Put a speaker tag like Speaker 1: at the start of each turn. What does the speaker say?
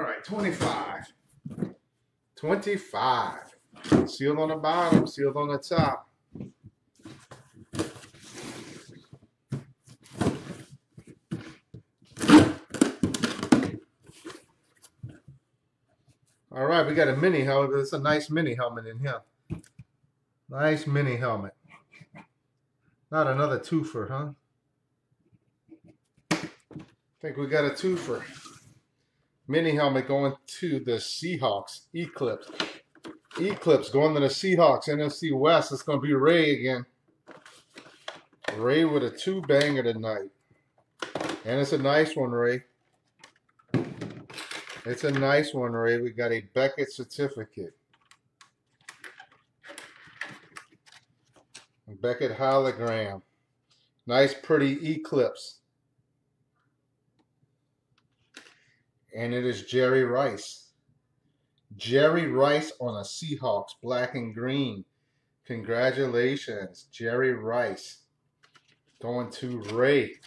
Speaker 1: right, 25. 25. Sealed on the bottom, sealed on the top. All right, we got a mini helmet. It's a nice mini helmet in here. Nice mini helmet. Not another twofer, huh? I think we got a twofer. Mini helmet going to the Seahawks. Eclipse. Eclipse going to the Seahawks. NFC West. It's going to be Ray again. Ray with a two banger tonight. And it's a nice one, Ray. It's a nice one, Ray. We got a Beckett certificate. Beckett hologram. Nice, pretty eclipse. And it is Jerry Rice. Jerry Rice on a Seahawks, black and green. Congratulations, Jerry Rice. Going to Ray.